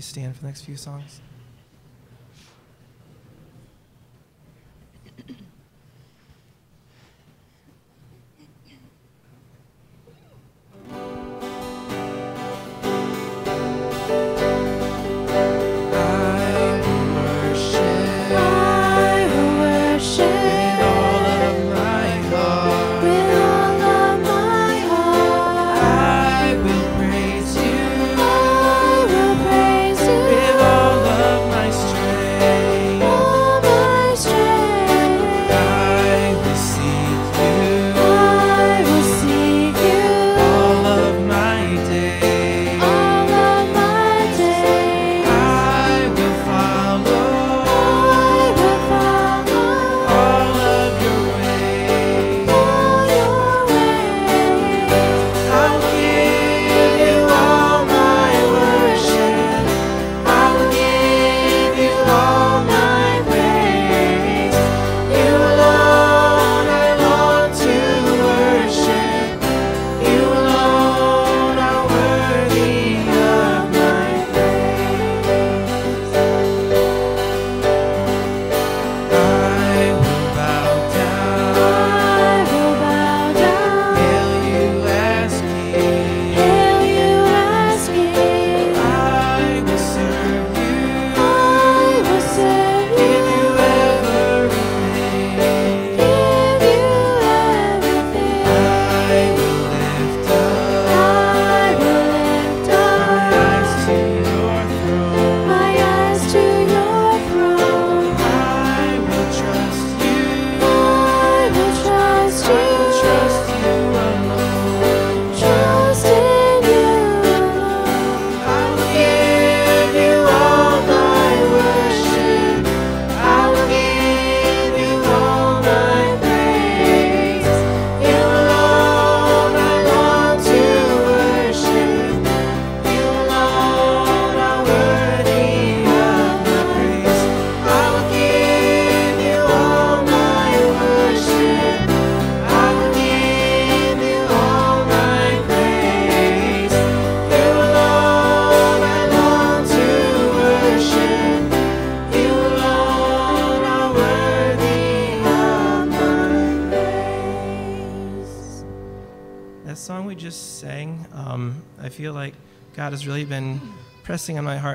please stand for the next few songs?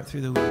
through the week.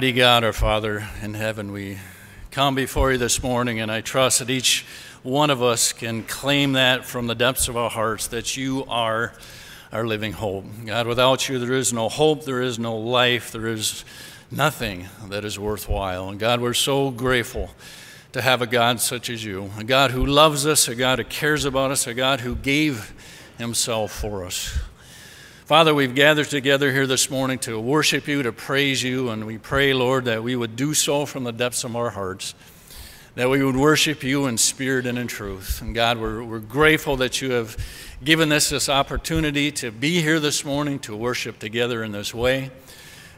Almighty God, our Father in heaven, we come before you this morning, and I trust that each one of us can claim that from the depths of our hearts that you are our living hope. God, without you, there is no hope, there is no life, there is nothing that is worthwhile. And God, we're so grateful to have a God such as you, a God who loves us, a God who cares about us, a God who gave himself for us. Father, we've gathered together here this morning to worship you, to praise you, and we pray, Lord, that we would do so from the depths of our hearts, that we would worship you in spirit and in truth. And God, we're, we're grateful that you have given us this opportunity to be here this morning to worship together in this way.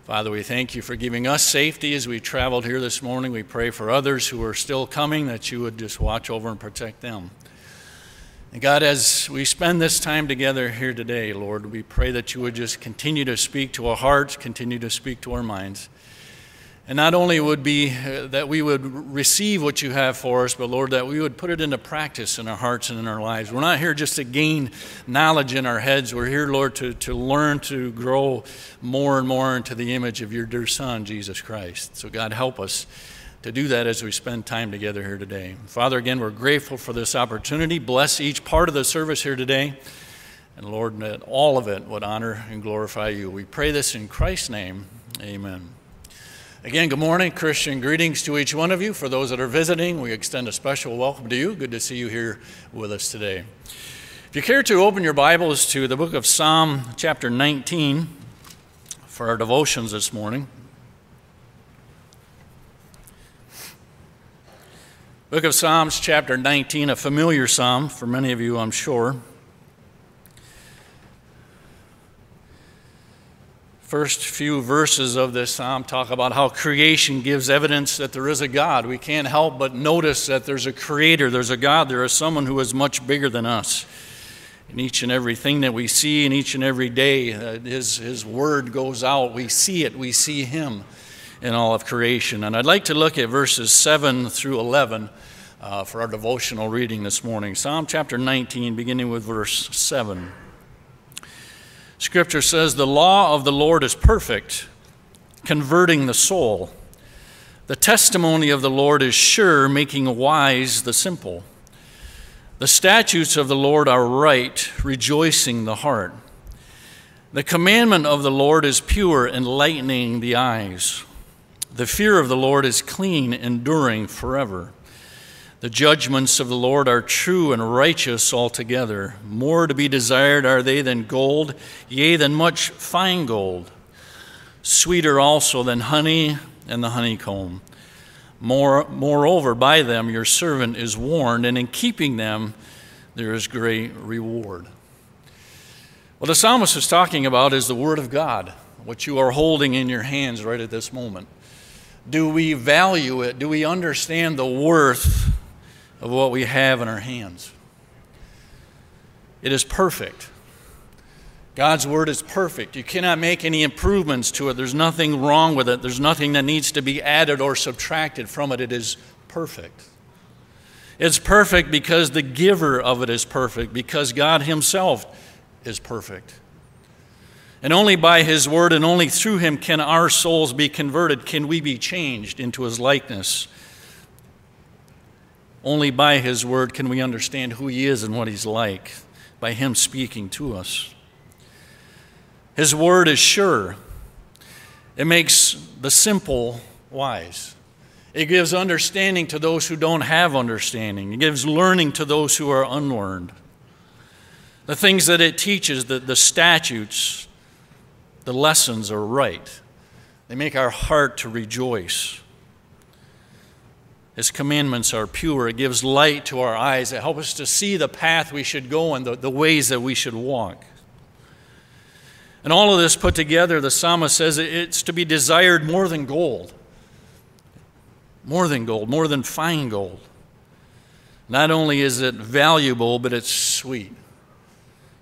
Father, we thank you for giving us safety as we traveled here this morning. We pray for others who are still coming that you would just watch over and protect them. And God, as we spend this time together here today, Lord, we pray that you would just continue to speak to our hearts, continue to speak to our minds. And not only would be uh, that we would receive what you have for us, but Lord, that we would put it into practice in our hearts and in our lives. We're not here just to gain knowledge in our heads. We're here, Lord, to, to learn to grow more and more into the image of your dear Son, Jesus Christ. So, God, help us to do that as we spend time together here today. Father, again, we're grateful for this opportunity. Bless each part of the service here today. And Lord, that all of it would honor and glorify you. We pray this in Christ's name. Amen. Again, good morning. Christian greetings to each one of you. For those that are visiting, we extend a special welcome to you. Good to see you here with us today. If you care to open your Bibles to the book of Psalm, chapter 19, for our devotions this morning. Book of Psalms, chapter 19, a familiar psalm for many of you, I'm sure. First few verses of this psalm talk about how creation gives evidence that there is a God. We can't help but notice that there's a creator, there's a God, there is someone who is much bigger than us. In each and everything that we see, in each and every day, uh, his, his word goes out. We see it, we see him in all of creation. And I'd like to look at verses 7 through 11 uh, for our devotional reading this morning. Psalm chapter 19, beginning with verse 7. Scripture says, The law of the Lord is perfect, converting the soul. The testimony of the Lord is sure, making wise the simple. The statutes of the Lord are right, rejoicing the heart. The commandment of the Lord is pure, enlightening the eyes. The fear of the Lord is clean, enduring forever. The judgments of the Lord are true and righteous altogether. More to be desired are they than gold, yea, than much fine gold. Sweeter also than honey and the honeycomb. More, moreover, by them your servant is warned, and in keeping them there is great reward. What the psalmist is talking about is the Word of God, what you are holding in your hands right at this moment. Do we value it? Do we understand the worth of what we have in our hands? It is perfect. God's Word is perfect. You cannot make any improvements to it. There's nothing wrong with it. There's nothing that needs to be added or subtracted from it. It is perfect. It's perfect because the giver of it is perfect, because God Himself is perfect. And only by His Word and only through Him can our souls be converted, can we be changed into His likeness. Only by His Word can we understand who He is and what He's like, by Him speaking to us. His Word is sure, it makes the simple wise. It gives understanding to those who don't have understanding. It gives learning to those who are unlearned. The things that it teaches, the, the statutes, the lessons are right. They make our heart to rejoice. His commandments are pure. It gives light to our eyes. It helps us to see the path we should go and the, the ways that we should walk. And all of this put together, the psalmist says it's to be desired more than gold. More than gold, more than fine gold. Not only is it valuable, but it's sweet.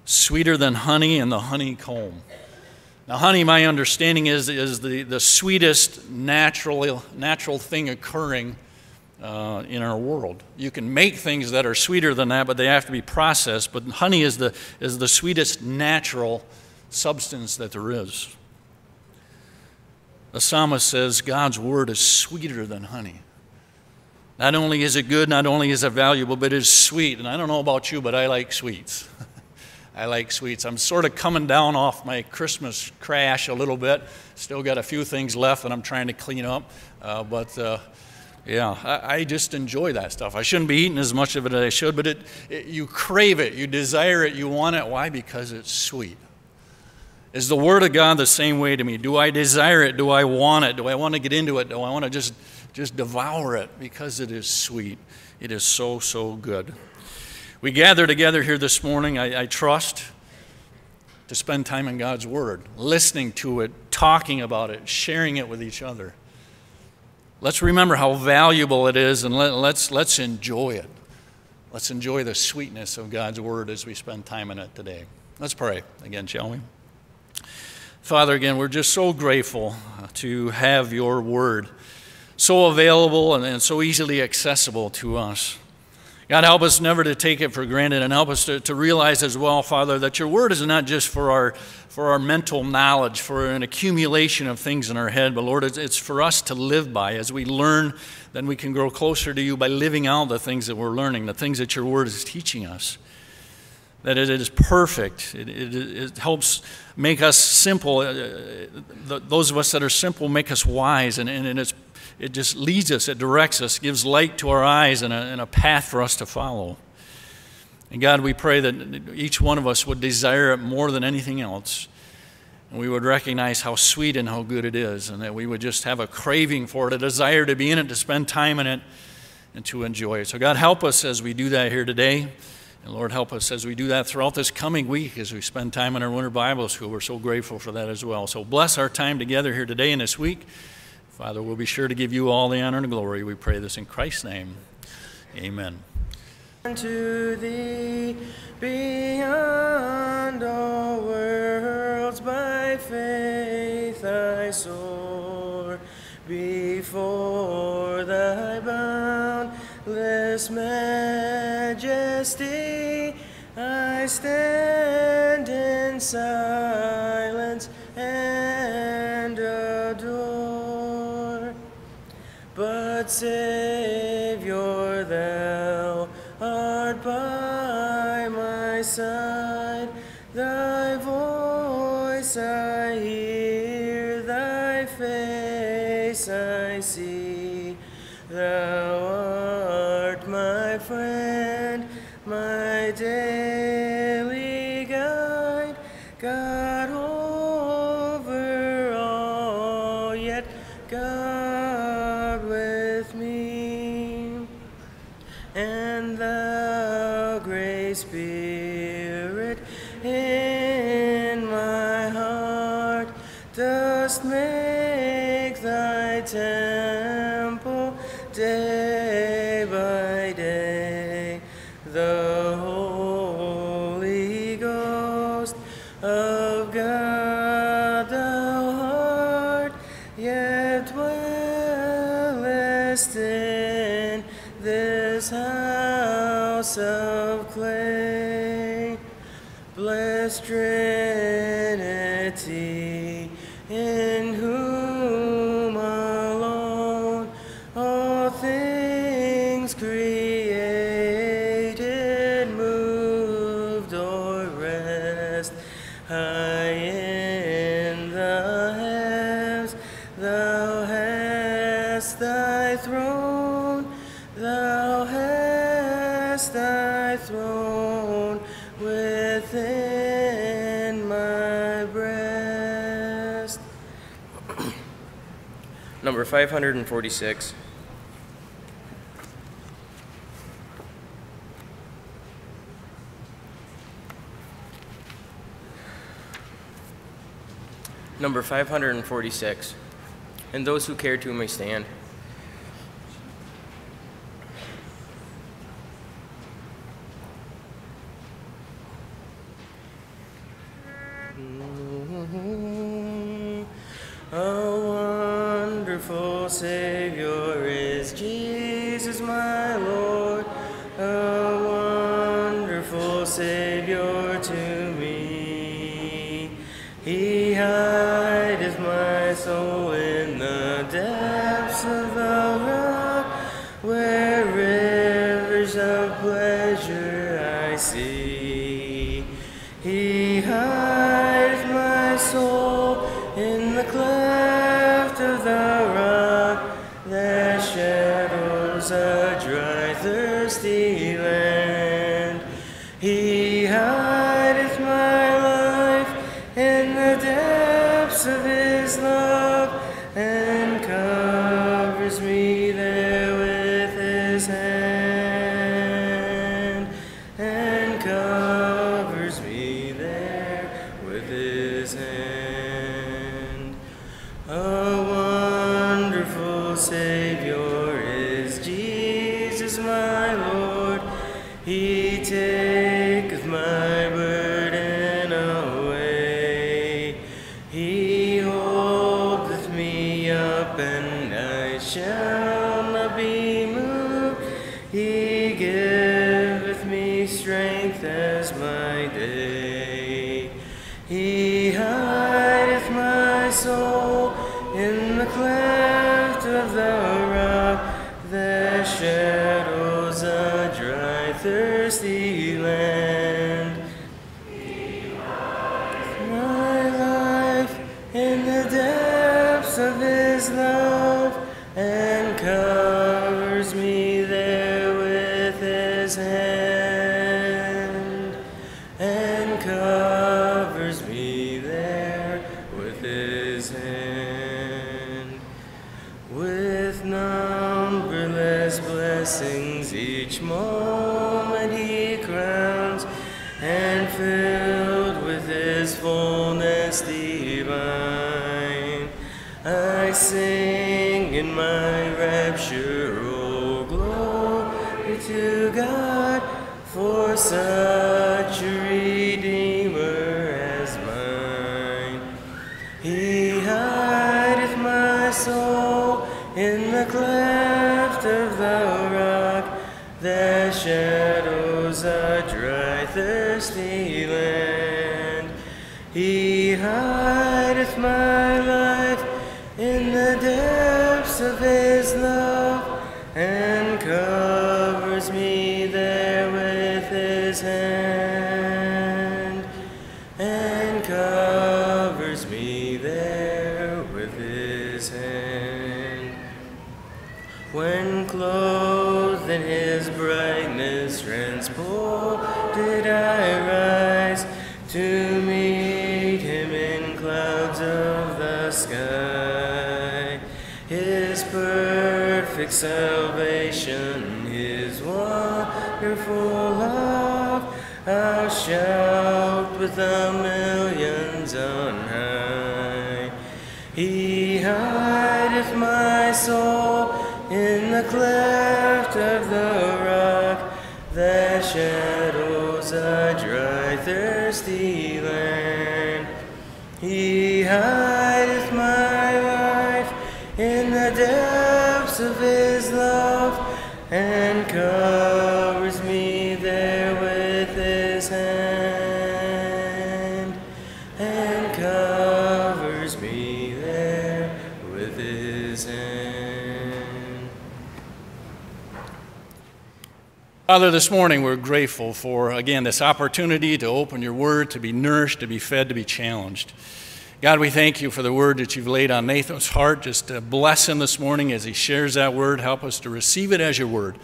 Sweeter than honey and the honeycomb. Now, honey, my understanding is, is the, the sweetest natural, natural thing occurring uh, in our world. You can make things that are sweeter than that, but they have to be processed. But honey is the, is the sweetest natural substance that there is. The psalmist says God's word is sweeter than honey. Not only is it good, not only is it valuable, but it is sweet. And I don't know about you, but I like sweets. I like sweets. I'm sort of coming down off my Christmas crash a little bit. Still got a few things left that I'm trying to clean up. Uh, but uh, yeah, I, I, just enjoy that stuff. I shouldn't be eating as much of it as I should, but it, it, you crave it, you desire it, you want it. Why? Because it's sweet. Is the Word of God the same way to me? Do I desire it? Do I want it? Do I want to get into it? Do I want to just, just devour it? Because it is sweet. It is so, so good. We gather together here this morning, I, I trust, to spend time in God's Word, listening to it, talking about it, sharing it with each other. Let's remember how valuable it is and let, let's, let's enjoy it. Let's enjoy the sweetness of God's Word as we spend time in it today. Let's pray again, shall we? Father, again, we're just so grateful to have your Word so available and, and so easily accessible to us. God, help us never to take it for granted and help us to, to realize as well, Father, that your word is not just for our, for our mental knowledge, for an accumulation of things in our head, but Lord, it's, it's for us to live by. As we learn, then we can grow closer to you by living out the things that we're learning, the things that your word is teaching us. That it is perfect. It, it, it helps make us simple. Uh, the, those of us that are simple make us wise, and, and it's it just leads us, it directs us, gives light to our eyes and a, and a path for us to follow. And God, we pray that each one of us would desire it more than anything else. And we would recognize how sweet and how good it is, and that we would just have a craving for it, a desire to be in it, to spend time in it, and to enjoy it. So, God, help us as we do that here today. And Lord, help us as we do that throughout this coming week as we spend time in our Winter Bible School. We're so grateful for that as well. So, bless our time together here today and this week. Father, we'll be sure to give you all the honor and glory. We pray this in Christ's name. Amen. Thee beyond all worlds, by faith I soar before thy boundless majesty. I stand in silence Savior, thou art by my side, thy voice I hear. 546. Number 546. And those who care to may stand. Mm. Savior. anchor. That Father, this morning we're grateful for, again, this opportunity to open your word, to be nourished, to be fed, to be challenged. God, we thank you for the word that you've laid on Nathan's heart. Just bless him this morning as he shares that word. Help us to receive it as your word.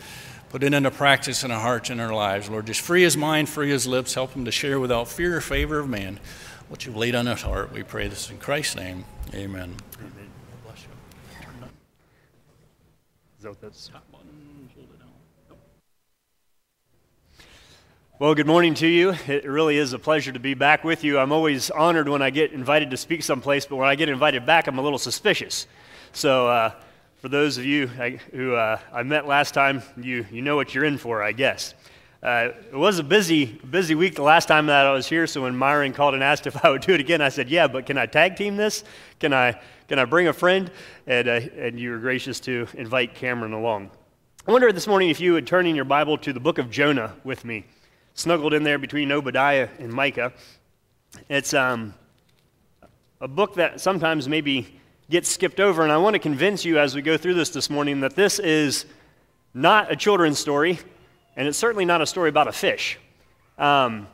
Put it into practice in our hearts and our lives. Lord, just free his mind, free his lips. Help him to share without fear or favor of man what you've laid on his heart. We pray this in Christ's name. Amen. Amen. Bless you. Is that what that's? top button, hold it down. Nope. Well, good morning to you. It really is a pleasure to be back with you. I'm always honored when I get invited to speak someplace, but when I get invited back, I'm a little suspicious. So, uh, for those of you who uh, I met last time, you, you know what you're in for, I guess. Uh, it was a busy, busy week the last time that I was here, so when Myron called and asked if I would do it again, I said, Yeah, but can I tag team this? Can I, can I bring a friend? And, uh, and you were gracious to invite Cameron along. I wonder this morning if you would turn in your Bible to the book of Jonah with me, snuggled in there between Obadiah and Micah. It's um, a book that sometimes maybe gets skipped over, and I want to convince you as we go through this this morning that this is not a children's story, and it's certainly not a story about a fish. Um,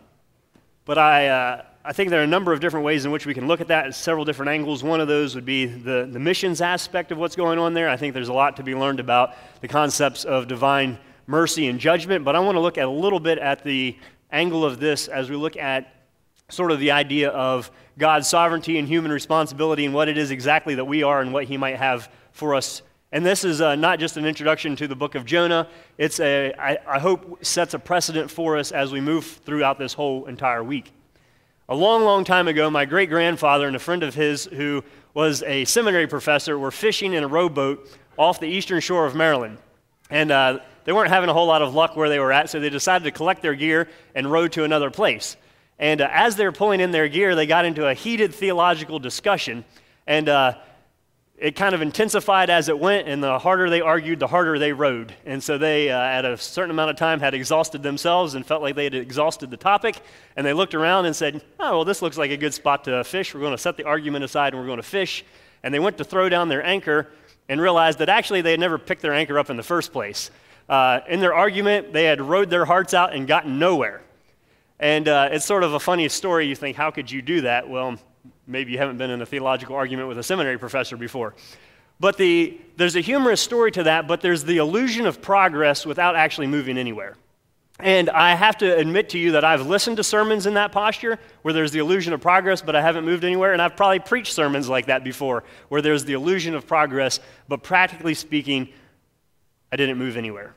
but I, uh, I think there are a number of different ways in which we can look at that at several different angles. One of those would be the, the missions aspect of what's going on there. I think there's a lot to be learned about the concepts of divine mercy and judgment, but I want to look at a little bit at the angle of this as we look at sort of the idea of God's sovereignty and human responsibility and what it is exactly that we are and what He might have for us. And this is uh, not just an introduction to the book of Jonah. It's a, I, I hope, sets a precedent for us as we move throughout this whole entire week. A long, long time ago, my great grandfather and a friend of his who was a seminary professor were fishing in a rowboat off the eastern shore of Maryland. And uh, they weren't having a whole lot of luck where they were at, so they decided to collect their gear and row to another place. And uh, as they were pulling in their gear, they got into a heated theological discussion. And uh, it kind of intensified as it went, and the harder they argued, the harder they rowed. And so they, uh, at a certain amount of time, had exhausted themselves and felt like they had exhausted the topic. And they looked around and said, Oh, well, this looks like a good spot to fish. We're going to set the argument aside and we're going to fish. And they went to throw down their anchor and realized that actually they had never picked their anchor up in the first place. Uh, in their argument, they had rowed their hearts out and gotten nowhere. And uh, it's sort of a funny story. You think, how could you do that? Well, maybe you haven't been in a theological argument with a seminary professor before. But the, there's a humorous story to that, but there's the illusion of progress without actually moving anywhere. And I have to admit to you that I've listened to sermons in that posture where there's the illusion of progress, but I haven't moved anywhere. And I've probably preached sermons like that before where there's the illusion of progress, but practically speaking, I didn't move anywhere.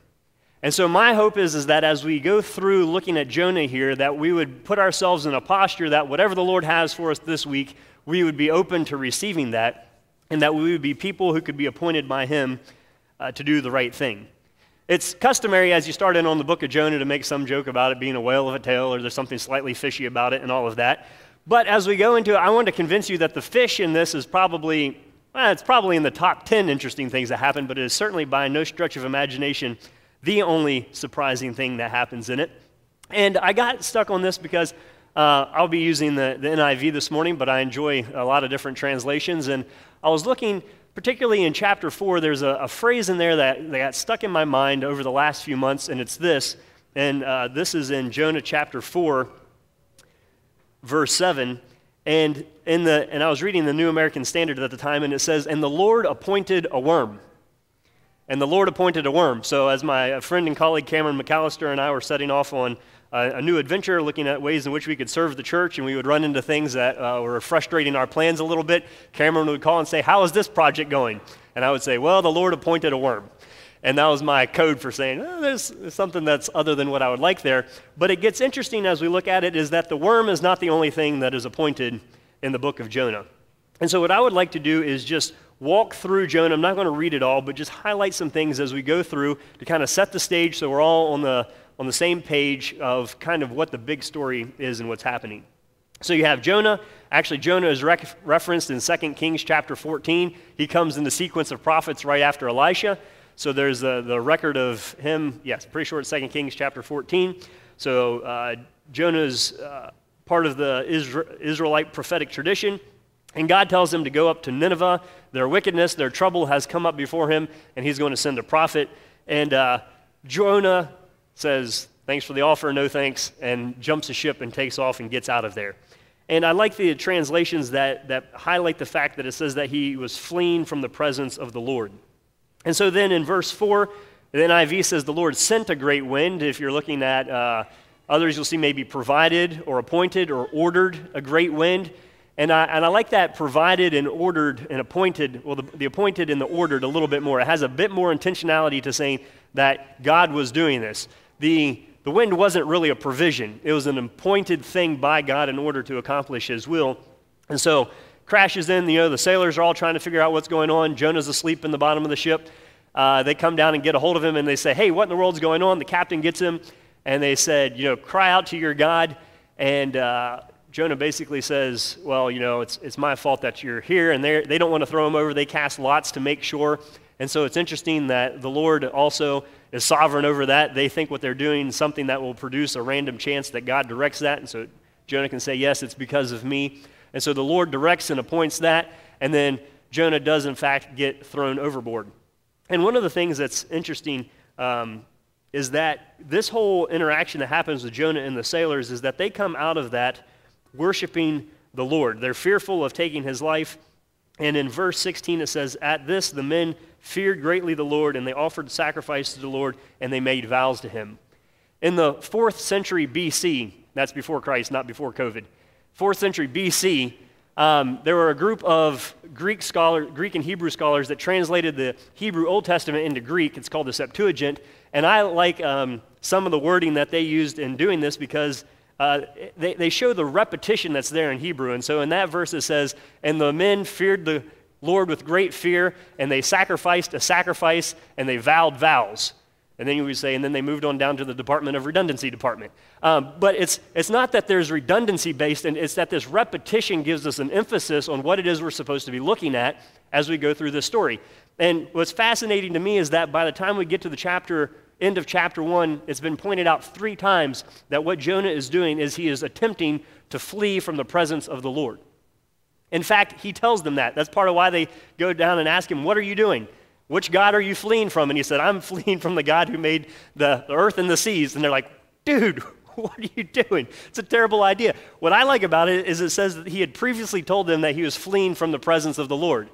And so my hope is, is that as we go through looking at Jonah here, that we would put ourselves in a posture that whatever the Lord has for us this week, we would be open to receiving that, and that we would be people who could be appointed by Him uh, to do the right thing. It's customary as you start in on the book of Jonah to make some joke about it being a whale of a tale or there's something slightly fishy about it and all of that. But as we go into it, I want to convince you that the fish in this is probably, well, it's probably in the top 10 interesting things that happen, but it is certainly by no stretch of imagination the only surprising thing that happens in it. And I got stuck on this because uh, I'll be using the, the NIV this morning, but I enjoy a lot of different translations. And I was looking, particularly in chapter 4, there's a, a phrase in there that, that got stuck in my mind over the last few months, and it's this. And uh, this is in Jonah chapter 4, verse 7. And, in the, and I was reading the New American Standard at the time, and it says, And the Lord appointed a worm. And the Lord appointed a worm. So, as my friend and colleague Cameron McAllister and I were setting off on a, new adventure, looking at ways in which we could serve the church, and we would run into things that uh, were frustrating our plans a little bit. Cameron would call and say, How is this project going? And I would say, Well, the Lord appointed a worm. And that was my code for saying, oh, there's something that's other than what I would like there. But it gets interesting as we look at it is that the worm is not the only thing that is appointed in the book of Jonah. And so, what I would like to do is just walk through Jonah. I'm not going to read it all, but just highlight some things as we go through to kind of set the stage so we're all on the on the same page of kind of what the big story is and what's happening. So you have Jonah. Actually, Jonah is referenced in 2 Kings chapter 14. He comes in the sequence of prophets right after Elisha. So there's the, the record of him, yes, pretty short, 2 Kings chapter 14. So uh, Jonah's uh, part of the Israelite prophetic tradition. And God tells him to go up to Nineveh. Their wickedness, their trouble has come up before him, and he's going to send a prophet. And uh, Jonah says, Thanks for the offer, no thanks, and jumps a ship and takes off and gets out of there. And I like the translations that, that highlight the fact that it says that he was fleeing from the presence of the Lord. And so then in verse 4, the NIV says the Lord sent a great wind. If you're looking at uh, others, you'll see maybe provided or appointed or ordered a great wind. And I, and I like that provided and ordered and appointed, well, the, the appointed and the ordered a little bit more. It has a bit more intentionality to saying that God was doing this the, the wind wasn't really a provision, it was an appointed thing by God in order to accomplish His will. And so, crashes in, you know, the sailors are all trying to figure out what's going on. Jonah's asleep in the bottom of the ship. Uh, they come down and get a hold of him and they say, Hey, what in the world's going on? The captain gets him and they said, You know, cry out to your God. And uh, Jonah basically says, Well, you know, it's, it's my fault that you're here. And they don't want to throw him over. They cast lots to make sure. And so it's interesting that the Lord also is sovereign over that. They think what they're doing is something that will produce a random chance that God directs that. And so Jonah can say, Yes, it's because of me. And so the Lord directs and appoints that. And then Jonah does, in fact, get thrown overboard. And one of the things that's interesting um, is that this whole interaction that happens with Jonah and the sailors is that they come out of that worshiping the Lord. They're fearful of taking his life. And in verse 16, it says, At this, the men feared greatly the Lord, and they offered sacrifice to the Lord, and they made vows to him. In the fourth century BC, that's before Christ, not before COVID, fourth century BC, um, there were a group of Greek scholars, Greek and Hebrew scholars that translated the Hebrew Old Testament into Greek. It's called the Septuagint. And I like um, some of the wording that they used in doing this because uh, they, they show the repetition that's there in Hebrew. And so in that verse it says, And the men feared the Lord with great fear, and they sacrificed a sacrifice, and they vowed vows. And then you would say, and then they moved on down to the Department of Redundancy Department. Um, but it's, it's not that there's redundancy based, and it's that this repetition gives us an emphasis on what it is we're supposed to be looking at as we go through this story. And what's fascinating to me is that by the time we get to the chapter end of chapter 1, it's been pointed out three times that what Jonah is doing is he is attempting to flee from the presence of the Lord. In fact, he tells them that. That's part of why they go down and ask him, What are you doing? Which God are you fleeing from? And he said, I'm fleeing from the God who made the, the earth and the seas. And they're like, Dude, what are you doing? It's a terrible idea. What I like about it is it says that he had previously told them that he was fleeing from the presence of the Lord.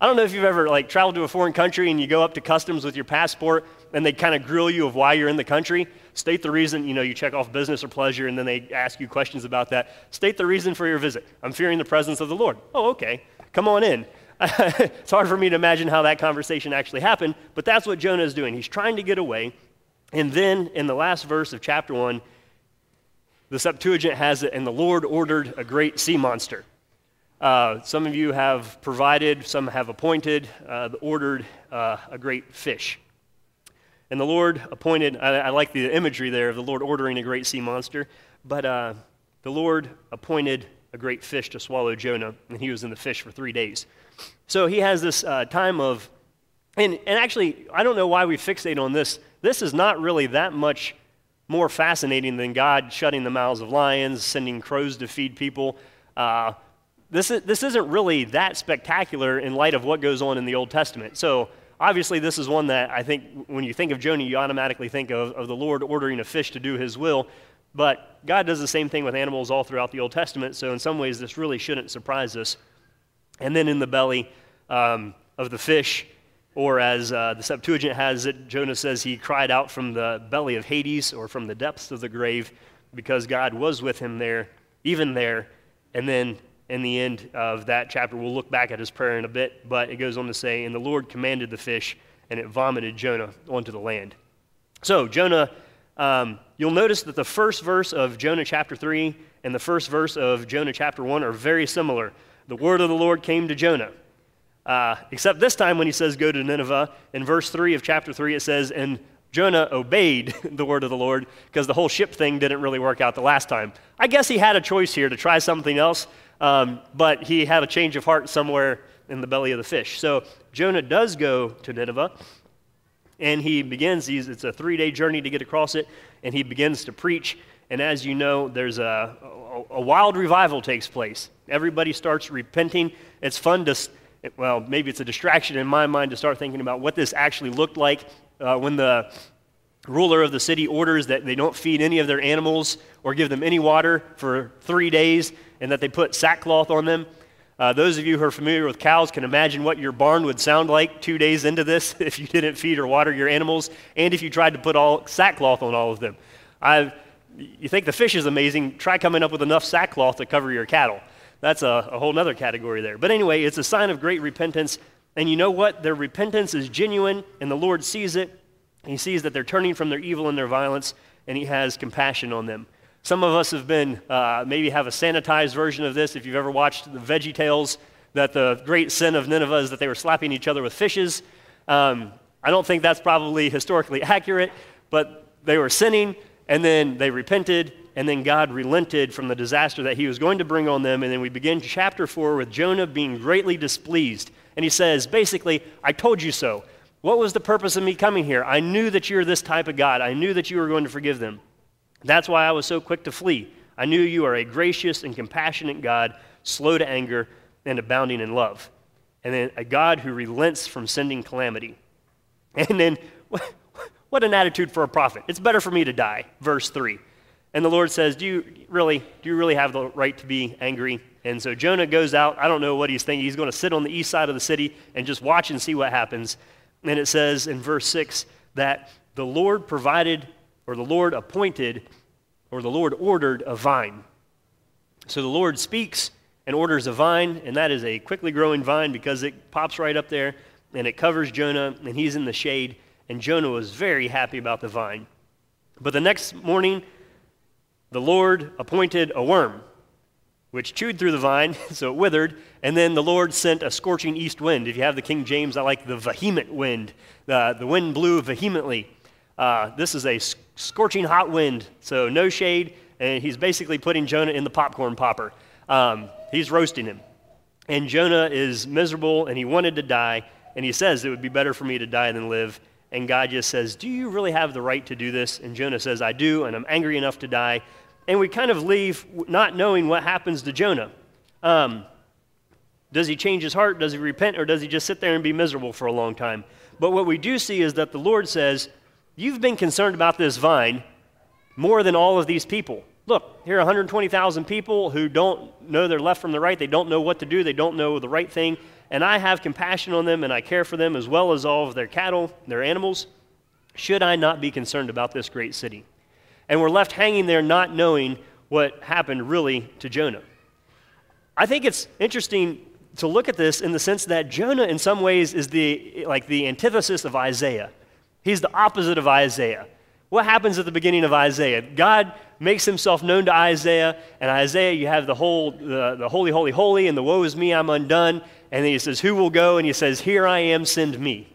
I don't know if you've ever like traveled to a foreign country and you go up to customs with your passport and they kind of grill you of why you're in the country. State the reason, you know, you check off business or pleasure and then they ask you questions about that. State the reason for your visit. I'm fearing the presence of the Lord. Oh, okay. Come on in. it's hard for me to imagine how that conversation actually happened, but that's what Jonah is doing. He's trying to get away. And then in the last verse of chapter 1, the Septuagint has it, and the Lord ordered a great sea monster. Uh, some of you have provided, some have appointed, uh, ordered uh, a great fish. And the Lord appointed, I, I, like the imagery there of the Lord ordering a great sea monster, but uh, the Lord appointed a great fish to swallow Jonah, and he was in the fish for three days. So he has this uh, time of, and, and actually, I don't know why we fixate on this this is not really that much more fascinating than God shutting the mouths of lions, sending crows to feed people. Uh, this, is, this isn't really that spectacular in light of what goes on in the Old Testament. So, obviously, this is one that I think when you think of Jonah, you automatically think of, of the Lord ordering a fish to do his will. But God does the same thing with animals all throughout the Old Testament. So, in some ways, this really shouldn't surprise us. And then in the belly um, of the fish, or as uh, the Septuagint has it, Jonah says he cried out from the belly of Hades or from the depths of the grave because God was with him there, even there. And then in the end of that chapter, we'll look back at his prayer in a bit, but it goes on to say, And the Lord commanded the fish, and it vomited Jonah onto the land. So, Jonah, um, you'll notice that the first verse of Jonah chapter 3 and the first verse of Jonah chapter 1 are very similar. The word of the Lord came to Jonah. Uh, except this time when he says, Go to Nineveh, in verse 3 of chapter 3, it says, And Jonah obeyed the word of the Lord because the whole ship thing didn't really work out the last time. I guess he had a choice here to try something else, um, but he had a change of heart somewhere in the belly of the fish. So Jonah does go to Nineveh, and he begins, it's a three day journey to get across it, and he begins to preach. And as you know, there's a, a, a wild revival takes place. Everybody starts repenting. It's fun to well, maybe it's a distraction in my mind to start thinking about what this actually looked like uh, when the ruler of the city orders that they don't feed any of their animals or give them any water for three days and that they put sackcloth on them. Uh, those of you who are familiar with cows can imagine what your barn would sound like two days into this if you didn't feed or water your animals and if you tried to put all sackcloth on all of them. I've, you think the fish is amazing, try coming up with enough sackcloth to cover your cattle that's a, a whole other category there. But anyway, it's a sign of great repentance. And you know what? Their repentance is genuine, and the Lord sees it. He sees that they're turning from their evil and their violence, and He has compassion on them. Some of us have been, uh, maybe have a sanitized version of this. If you've ever watched the Veggie Tales, that the great sin of Nineveh is that they were slapping each other with fishes. Um, I don't think that's probably historically accurate, but they were sinning, and then they repented, and then God relented from the disaster that he was going to bring on them. And then we begin chapter 4 with Jonah being greatly displeased. And he says, basically, I told you so. What was the purpose of me coming here? I knew that you're this type of God. I knew that you were going to forgive them. That's why I was so quick to flee. I knew you are a gracious and compassionate God, slow to anger and abounding in love. And then a God who relents from sending calamity. And then, what an attitude for a prophet. It's better for me to die. Verse 3. And the Lord says, Do you really, do you really have the right to be angry? And so Jonah goes out. I don't know what he's thinking. He's going to sit on the east side of the city and just watch and see what happens. And it says in verse 6 that the Lord provided, or the Lord appointed, or the Lord ordered a vine. So the Lord speaks and orders a vine, and that is a quickly growing vine because it pops right up there and it covers Jonah, and he's in the shade. And Jonah was very happy about the vine. But the next morning, the Lord appointed a worm, which chewed through the vine, so it withered, and then the Lord sent a scorching east wind. If you have the King James, I like the vehement wind. Uh, the wind blew vehemently. Uh, this is a scorching hot wind, so no shade, and he's basically putting Jonah in the popcorn popper. Um, he's roasting him. And Jonah is miserable, and he wanted to die, and he says, It would be better for me to die than live. And God just says, Do you really have the right to do this? And Jonah says, I do, and I'm angry enough to die. And we kind of leave not knowing what happens to Jonah. Um, does he change his heart? Does he repent? Or does he just sit there and be miserable for a long time? But what we do see is that the Lord says, You've been concerned about this vine more than all of these people. Look, here are 120,000 people who don't know their left from the right. They don't know what to do. They don't know the right thing and I have compassion on them and I care for them as well as all of their cattle, their animals, should I not be concerned about this great city? And we're left hanging there not knowing what happened really to Jonah. I think it's interesting to look at this in the sense that Jonah in some ways is the like the antithesis of Isaiah. He's the opposite of Isaiah. What happens at the beginning of Isaiah? God makes himself known to Isaiah, and Isaiah, you have the whole, the, the holy, holy, holy, and the woe is me, I'm undone. And then he says, Who will go? And he says, Here I am, send me.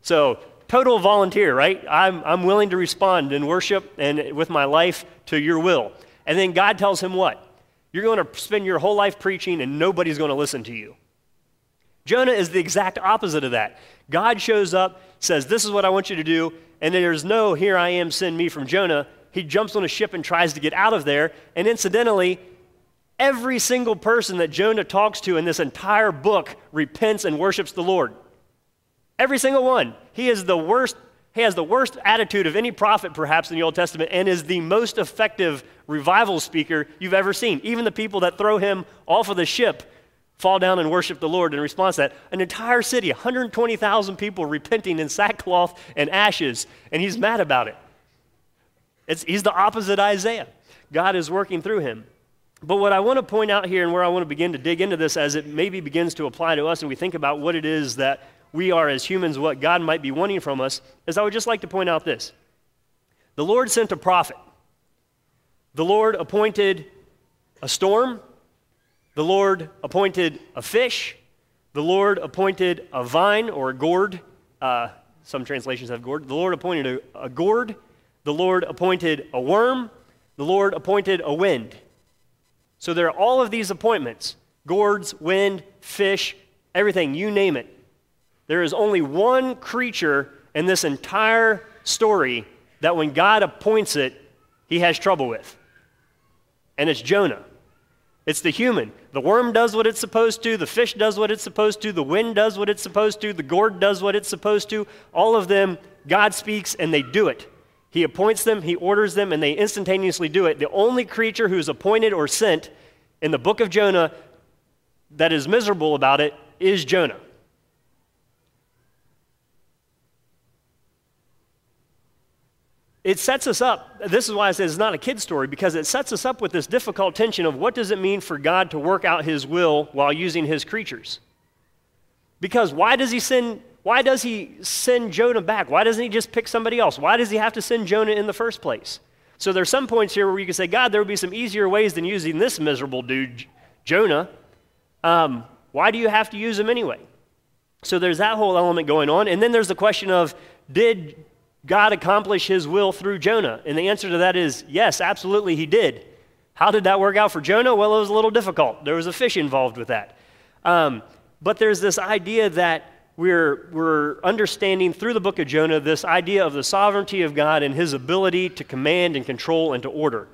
So, total volunteer, right? I'm, I'm willing to respond in worship and with my life to your will. And then God tells him what? You're going to spend your whole life preaching and nobody's going to listen to you. Jonah is the exact opposite of that. God shows up, says, This is what I want you to do, and there's no, here I am, send me from Jonah, he jumps on a ship and tries to get out of there. And incidentally, every single person that Jonah talks to in this entire book repents and worships the Lord. Every single one. He is the worst, he has the worst attitude of any prophet, perhaps, in the Old Testament, and is the most effective revival speaker you've ever seen. Even the people that throw him off of the ship fall down and worship the Lord in response to that. An entire city, 120,000 people repenting in sackcloth and ashes, and he's mad about it. It's, he's the opposite Isaiah. God is working through him. But what I want to point out here and where I want to begin to dig into this as it maybe begins to apply to us and we think about what it is that we are as humans, what God might be wanting from us, is I would just like to point out this. The Lord sent a prophet. The Lord appointed a storm. The Lord appointed a fish. The Lord appointed a vine or a gourd. Uh, some translations have gourd. The Lord appointed a, a gourd. The Lord appointed a worm. The Lord appointed a wind. So there are all of these appointments gourds, wind, fish, everything, you name it. There is only one creature in this entire story that when God appoints it, he has trouble with. And it's Jonah. It's the human. The worm does what it's supposed to, the fish does what it's supposed to, the wind does what it's supposed to, the gourd does what it's supposed to. All of them, God speaks and they do it. He appoints them, he orders them, and they instantaneously do it. The only creature who's appointed or sent in the book of Jonah that is miserable about it is Jonah. It sets us up. This is why I say it's not a kid story, because it sets us up with this difficult tension of what does it mean for God to work out his will while using his creatures? Because why does he send why does he send Jonah back? Why doesn't he just pick somebody else? Why does he have to send Jonah in the first place? So there's some points here where you can say, God, there would be some easier ways than using this miserable dude, Jonah. Um, why do you have to use him anyway? So there's that whole element going on. And then there's the question of, did God accomplish his will through Jonah? And the answer to that is yes, absolutely, he did. How did that work out for Jonah? Well, it was a little difficult. There was a fish involved with that. Um, but there's this idea that we're, we're understanding through the book of Jonah this idea of the sovereignty of God and his ability to command and control and to order.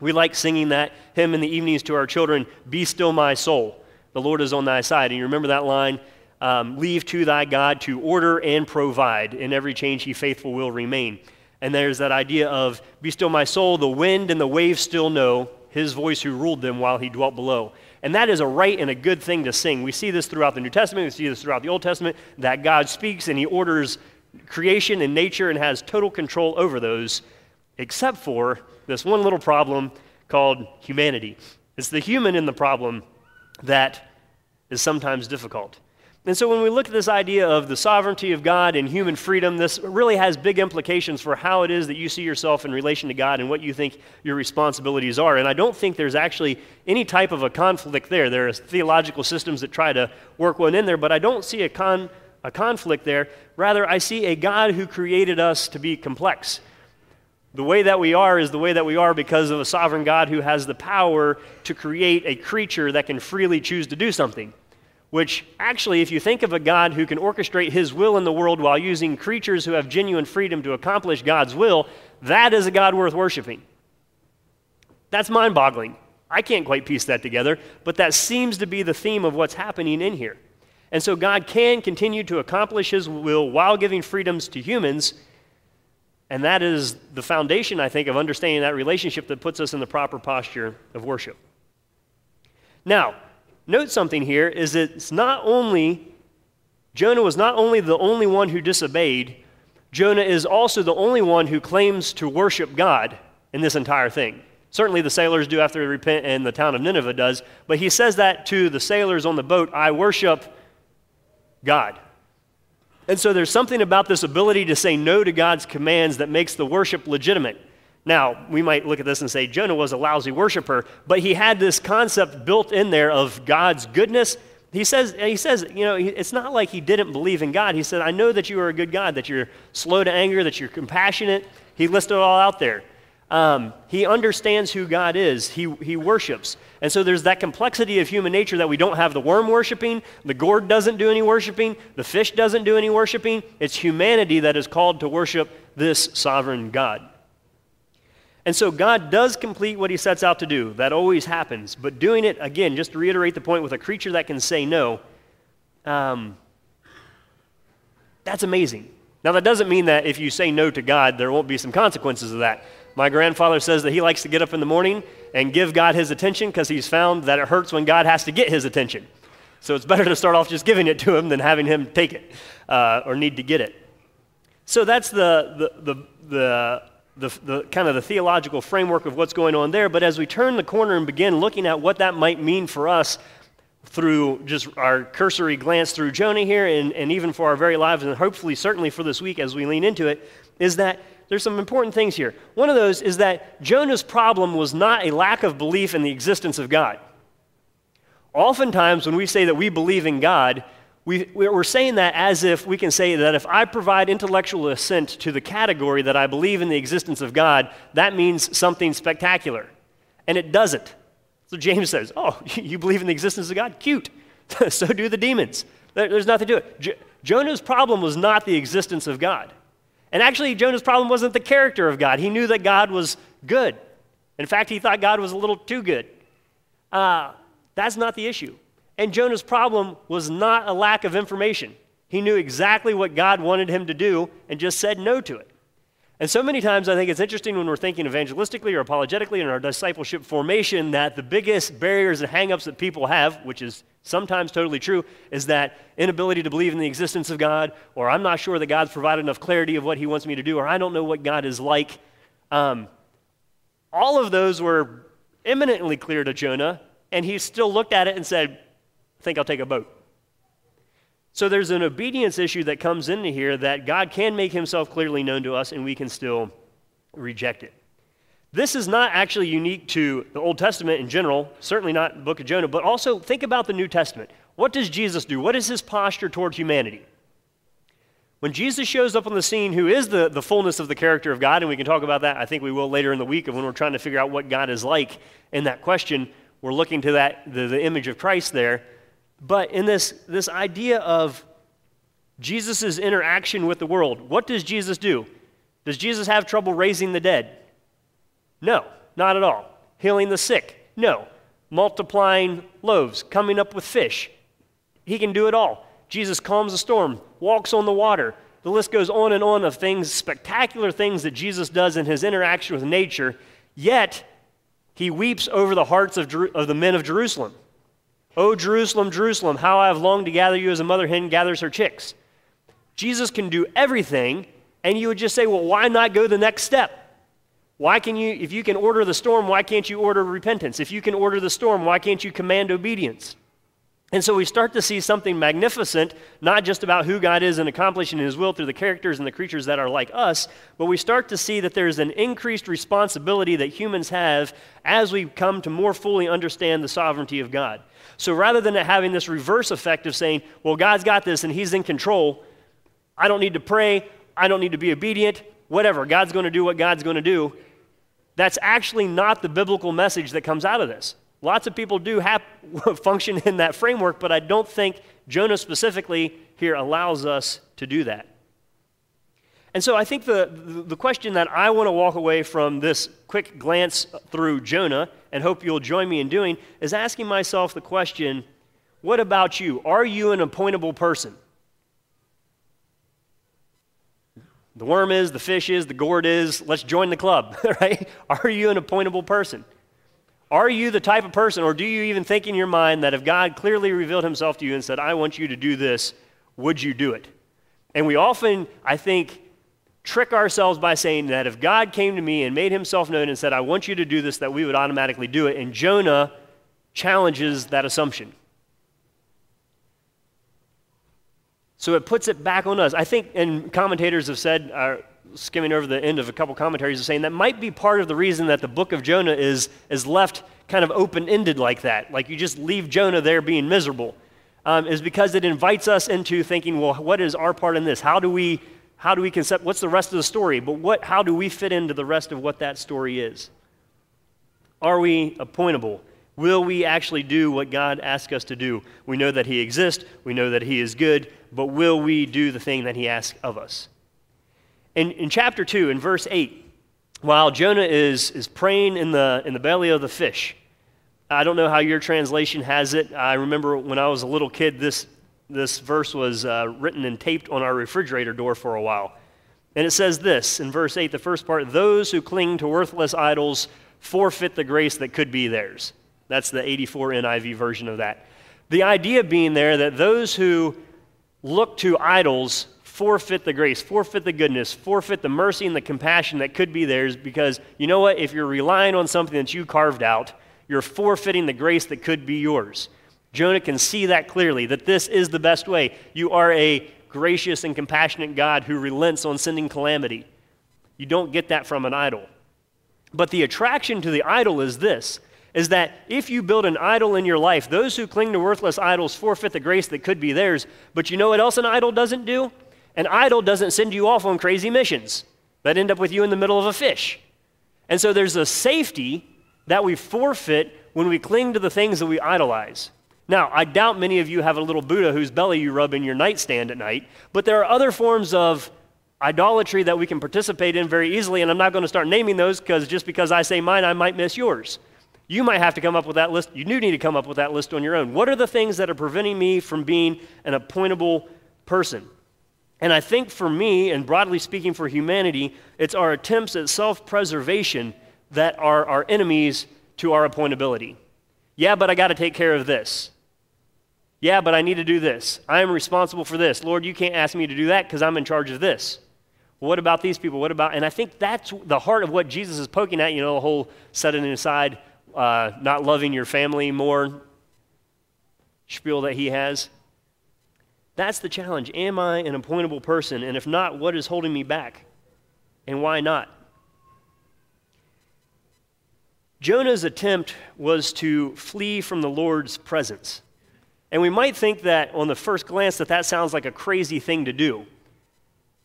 We like singing that hymn in the evenings to our children Be still, my soul. The Lord is on thy side. And you remember that line um, Leave to thy God to order and provide. In every change, he faithful will remain. And there's that idea of Be still, my soul. The wind and the waves still know his voice who ruled them while he dwelt below. And that is a right and a good thing to sing. We see this throughout the New Testament, we see this throughout the Old Testament, that God speaks and He orders creation and nature and has total control over those, except for this one little problem called humanity. It's the human in the problem that is sometimes difficult. And so when we look at this idea of the sovereignty of God and human freedom, this really has big implications for how it is that you see yourself in relation to God and what you think your responsibilities are. And I don't think there's actually any type of a conflict there. There are theological systems that try to work one in there, but I don't see a, con- a conflict there. Rather, I see a God who created us to be complex. The way that we are is the way that we are because of a sovereign God who has the power to create a creature that can freely choose to do something which actually, if you think of a God who can orchestrate his will in the world while using creatures who have genuine freedom to accomplish God's will, that is a God worth worshiping. That's mind boggling. I can't quite piece that together, but that seems to be the theme of what's happening in here. And so God can continue to accomplish his will while giving freedoms to humans. And that is the foundation, I think, of understanding that relationship that puts us in the proper posture of worship. Now, note something here is that it's not only, Jonah was not only the only one who disobeyed, Jonah is also the only one who claims to worship God in this entire thing. Certainly the sailors do after they repent, and the town of Nineveh does, but he says that to the sailors on the boat I worship God. And so there's something about this ability to say no to God's commands that makes the worship legitimate. Now, we might look at this and say Jonah was a lousy worshiper, but he had this concept built in there of God's goodness. He says, he says, you know, it's not like he didn't believe in God. He said, I know that you are a good God, that you're slow to anger, that you're compassionate. He listed it all out there. Um, he understands who God is, he, he worships. And so there's that complexity of human nature that we don't have the worm worshiping, the gourd doesn't do any worshiping, the fish doesn't do any worshiping. It's humanity that is called to worship this sovereign God. And so God does complete what he sets out to do. That always happens. But doing it, again, just to reiterate the point, with a creature that can say no, um, that's amazing. Now, that doesn't mean that if you say no to God, there won't be some consequences of that. My grandfather says that he likes to get up in the morning and give God his attention because he's found that it hurts when God has to get his attention. So it's better to start off just giving it to him than having him take it uh, or need to get it. So that's the, the, the, the the, the, kind of the theological framework of what's going on there. But as we turn the corner and begin looking at what that might mean for us through just our cursory glance through Jonah here and, and even for our very lives, and hopefully, certainly for this week as we lean into it, is that there's some important things here. One of those is that Jonah's problem was not a lack of belief in the existence of God. Oftentimes, when we say that we believe in God, we, we're saying that as if we can say that if I provide intellectual assent to the category that I believe in the existence of God, that means something spectacular. And it doesn't. So James says, Oh, you believe in the existence of God? Cute. so do the demons. There's nothing to it. Jo- Jonah's problem was not the existence of God. And actually, Jonah's problem wasn't the character of God. He knew that God was good. In fact, he thought God was a little too good. Uh, that's not the issue. And Jonah's problem was not a lack of information. He knew exactly what God wanted him to do and just said no to it. And so many times I think it's interesting when we're thinking evangelistically or apologetically in our discipleship formation that the biggest barriers and hangups that people have, which is sometimes totally true, is that inability to believe in the existence of God, or I'm not sure that God's provided enough clarity of what He wants me to do, or I don't know what God is like. Um, all of those were eminently clear to Jonah, and he still looked at it and said, think I'll take a boat. So there's an obedience issue that comes into here that God can make himself clearly known to us and we can still reject it. This is not actually unique to the Old Testament in general, certainly not the book of Jonah, but also think about the New Testament. What does Jesus do? What is his posture toward humanity? When Jesus shows up on the scene, who is the, the fullness of the character of God, and we can talk about that, I think we will later in the week, of when we're trying to figure out what God is like in that question, we're looking to that, the, the image of Christ there. But in this, this idea of Jesus' interaction with the world, what does Jesus do? Does Jesus have trouble raising the dead? No, not at all. Healing the sick? No. Multiplying loaves, coming up with fish? He can do it all. Jesus calms the storm, walks on the water. The list goes on and on of things, spectacular things that Jesus does in his interaction with nature, yet he weeps over the hearts of, Jer- of the men of Jerusalem. O Jerusalem, Jerusalem, how I have longed to gather you as a mother hen gathers her chicks. Jesus can do everything, and you would just say, well, why not go the next step? Why can you, if you can order the storm, why can't you order repentance? If you can order the storm, why can't you command obedience? And so we start to see something magnificent, not just about who God is and accomplishing His will through the characters and the creatures that are like us, but we start to see that there's an increased responsibility that humans have as we come to more fully understand the sovereignty of God. So rather than having this reverse effect of saying, well, God's got this and He's in control, I don't need to pray, I don't need to be obedient, whatever, God's going to do what God's going to do, that's actually not the biblical message that comes out of this. Lots of people do have, function in that framework, but I don't think Jonah specifically here allows us to do that. And so I think the, the question that I want to walk away from this quick glance through Jonah, and hope you'll join me in doing, is asking myself the question what about you? Are you an appointable person? The worm is, the fish is, the gourd is, let's join the club, right? Are you an appointable person? Are you the type of person, or do you even think in your mind that if God clearly revealed himself to you and said, I want you to do this, would you do it? And we often, I think, trick ourselves by saying that if God came to me and made himself known and said, I want you to do this, that we would automatically do it. And Jonah challenges that assumption. So it puts it back on us. I think, and commentators have said, uh, skimming over the end of a couple commentaries, are saying that might be part of the reason that the book of Jonah is, is left kind of open ended like that. Like you just leave Jonah there being miserable, um, is because it invites us into thinking, well, what is our part in this? How do we, how do we concept, what's the rest of the story? But what, how do we fit into the rest of what that story is? Are we appointable? Will we actually do what God asks us to do? We know that He exists, we know that He is good, but will we do the thing that He asks of us? In, in chapter 2, in verse 8, while Jonah is, is praying in the, in the belly of the fish, I don't know how your translation has it. I remember when I was a little kid, this, this verse was uh, written and taped on our refrigerator door for a while. And it says this in verse 8, the first part those who cling to worthless idols forfeit the grace that could be theirs. That's the 84 NIV version of that. The idea being there that those who look to idols forfeit the grace, forfeit the goodness, forfeit the mercy and the compassion that could be theirs because you know what? If you're relying on something that you carved out, you're forfeiting the grace that could be yours. Jonah can see that clearly, that this is the best way. You are a gracious and compassionate God who relents on sending calamity. You don't get that from an idol. But the attraction to the idol is this is that if you build an idol in your life, those who cling to worthless idols forfeit the grace that could be theirs. But you know what else an idol doesn't do? An idol doesn't send you off on crazy missions that end up with you in the middle of a fish. And so there's a safety that we forfeit when we cling to the things that we idolize. Now, I doubt many of you have a little Buddha whose belly you rub in your nightstand at night, but there are other forms of idolatry that we can participate in very easily, and I'm not going to start naming those because just because I say mine, I might miss yours. You might have to come up with that list. You do need to come up with that list on your own. What are the things that are preventing me from being an appointable person? And I think for me, and broadly speaking for humanity, it's our attempts at self preservation that are our enemies to our appointability. Yeah, but I got to take care of this. Yeah, but I need to do this. I am responsible for this. Lord, you can't ask me to do that because I'm in charge of this. What about these people? What about, and I think that's the heart of what Jesus is poking at, you know, the whole setting aside, uh, not loving your family more spiel that he has. That's the challenge. Am I an appointable person? And if not, what is holding me back? And why not? Jonah's attempt was to flee from the Lord's presence. And we might think that on the first glance that that sounds like a crazy thing to do.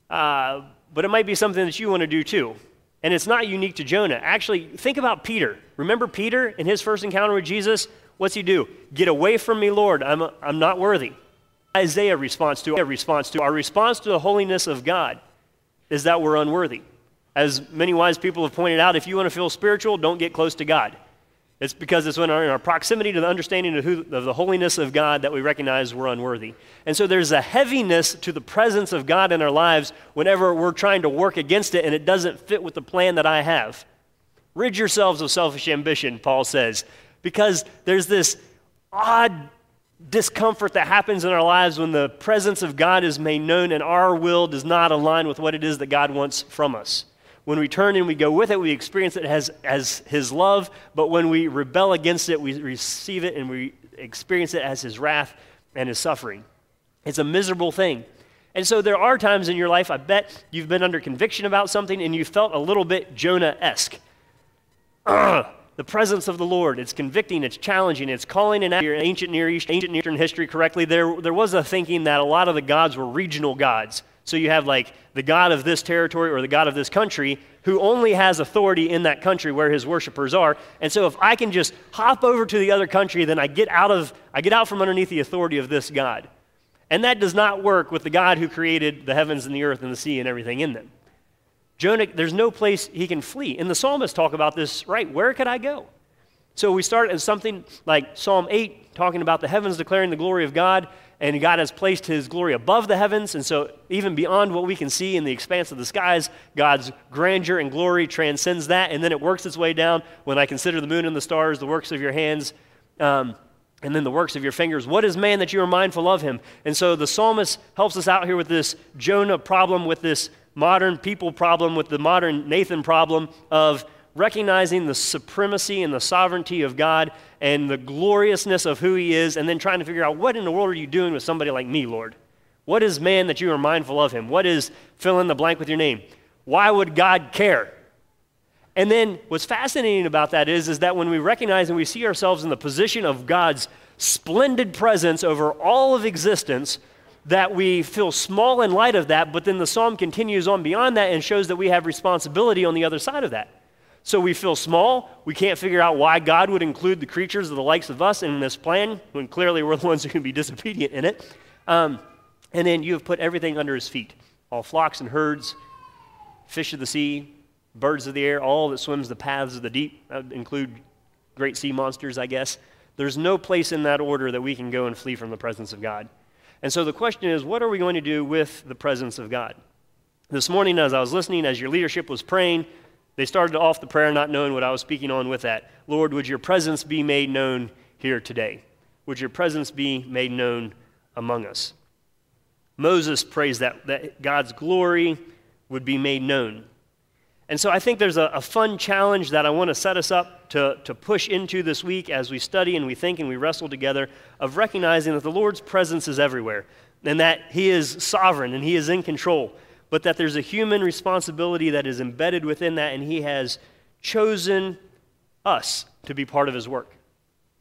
Uh, but it might be something that you want to do too. And it's not unique to Jonah. Actually, think about Peter. Remember Peter in his first encounter with Jesus? What's he do? Get away from me, Lord. I'm, I'm not worthy. Isaiah responds to, a response to our response to the holiness of God is that we're unworthy. As many wise people have pointed out, if you want to feel spiritual, don't get close to God. It's because it's when our, in our proximity to the understanding of, who, of the holiness of God that we recognize we're unworthy. And so there's a heaviness to the presence of God in our lives whenever we're trying to work against it and it doesn't fit with the plan that I have. Rid yourselves of selfish ambition, Paul says, because there's this odd discomfort that happens in our lives when the presence of God is made known and our will does not align with what it is that God wants from us. When we turn and we go with it, we experience it as, as His love, but when we rebel against it, we receive it and we experience it as His wrath and His suffering. It's a miserable thing. And so there are times in your life, I bet you've been under conviction about something and you felt a little bit Jonah esque. The presence of the Lord. It's convicting, it's challenging, it's calling in ancient Near East, ancient Near Eastern history correctly. There, there was a thinking that a lot of the gods were regional gods. So you have like the God of this territory or the God of this country who only has authority in that country where his worshipers are. And so if I can just hop over to the other country, then I get out of I get out from underneath the authority of this God. And that does not work with the God who created the heavens and the earth and the sea and everything in them. Jonah, there's no place he can flee. And the psalmists talk about this, right? Where could I go? So we start as something like Psalm 8, talking about the heavens declaring the glory of God, and God has placed his glory above the heavens. And so, even beyond what we can see in the expanse of the skies, God's grandeur and glory transcends that. And then it works its way down when I consider the moon and the stars, the works of your hands. Um, and then the works of your fingers. What is man that you are mindful of him? And so the psalmist helps us out here with this Jonah problem, with this modern people problem, with the modern Nathan problem of recognizing the supremacy and the sovereignty of God and the gloriousness of who He is, and then trying to figure out what in the world are you doing with somebody like me, Lord? What is man that you are mindful of him? What is fill in the blank with your name? Why would God care? And then what's fascinating about that is, is that when we recognize and we see ourselves in the position of God's splendid presence over all of existence, that we feel small in light of that, but then the psalm continues on beyond that and shows that we have responsibility on the other side of that. So we feel small. We can't figure out why God would include the creatures of the likes of us in this plan when clearly we're the ones who can be disobedient in it. Um, and then you have put everything under his feet all flocks and herds, fish of the sea, birds of the air, all that swims the paths of the deep. That would include great sea monsters, I guess. There's no place in that order that we can go and flee from the presence of God. And so the question is, what are we going to do with the presence of God? This morning, as I was listening, as your leadership was praying, they started off the prayer not knowing what I was speaking on with that. Lord, would your presence be made known here today? Would your presence be made known among us? Moses prays that, that God's glory would be made known. And so I think there's a, a, fun challenge that I want to set us up to, to push into this week as we study and we think and we wrestle together of recognizing that the Lord's presence is everywhere and that He is sovereign and He is in control, but that there's a human responsibility that is embedded within that and He has chosen us to be part of His work.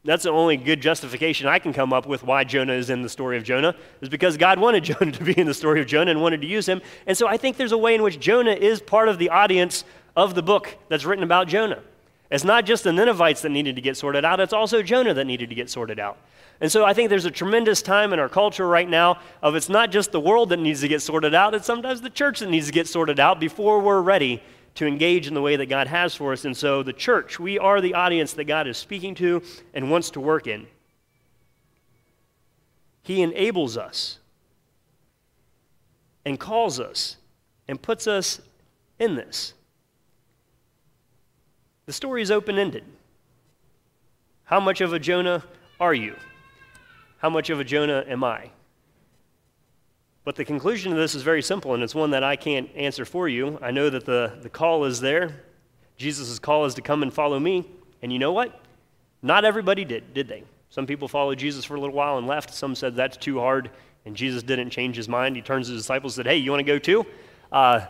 That's the only good justification I can come up with why Jonah is in the story of Jonah, is because God wanted Jonah to be in the story of Jonah and wanted to use him. And so I think there's a way in which Jonah is part of the audience of the book that's written about Jonah. It's not just the Ninevites that needed to get sorted out, it's also Jonah that needed to get sorted out. And so I think there's a tremendous time in our culture right now of it's not just the world that needs to get sorted out, it's sometimes the church that needs to get sorted out before we're ready to engage in the way that God has for us. And so, the church, we are the audience that God is speaking to and wants to work in. He enables us and calls us and puts us in this. The story is open ended. How much of a Jonah are you? How much of a Jonah am I? But the conclusion of this is very simple, and it's one that I can't answer for you. I know that the, the call is there. Jesus' call is to come and follow me. And you know what? Not everybody did, did they? Some people followed Jesus for a little while and left. Some said that's too hard, and Jesus didn't change his mind. He turns to his disciples and said, Hey, you want to go too? Uh,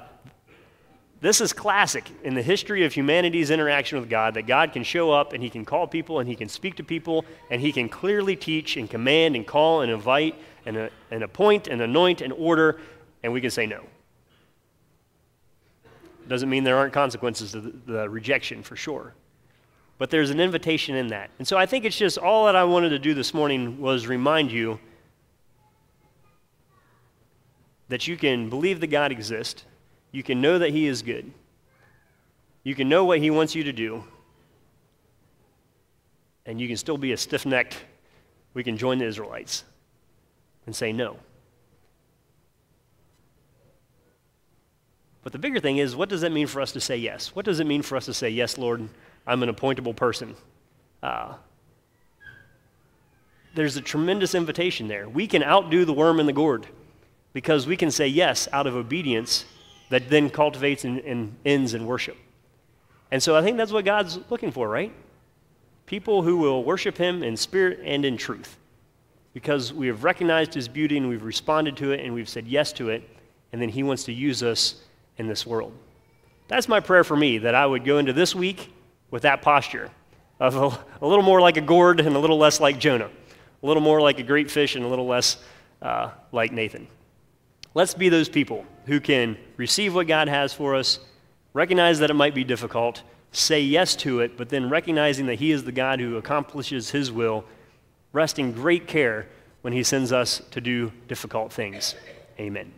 this is classic in the history of humanity's interaction with God that God can show up and he can call people and he can speak to people and he can clearly teach and command and call and invite and, uh, and appoint and anoint and order, and we can say no. Doesn't mean there aren't consequences to the, the rejection for sure. But there's an invitation in that. And so I think it's just all that I wanted to do this morning was remind you that you can believe that God exists you can know that He is good. You can know what He wants you to do. And you can still be a stiff necked, we can join the Israelites and say no. But the bigger thing is, what does that mean for us to say yes? What does it mean for us to say, Yes, Lord, I'm an appointable person? Uh, there's a tremendous invitation there. We can outdo the worm in the gourd because we can say yes out of obedience that then cultivates and, and ends in worship. And so I think that's what God's looking for, right? People who will worship Him in spirit and in truth. Because we have recognized His beauty and we've responded to it and we've said yes to it, and then He wants to use us in this world. That's my prayer for me, that I would go into this week with that posture of a, a little more like a gourd and a little less like Jonah, a little more like a great fish and a little less uh, like Nathan. Let's be those people who can receive what God has for us, recognize that it might be difficult, say yes to it, but then recognizing that He is the God who accomplishes His will, resting great care when He sends us to do difficult things. Amen.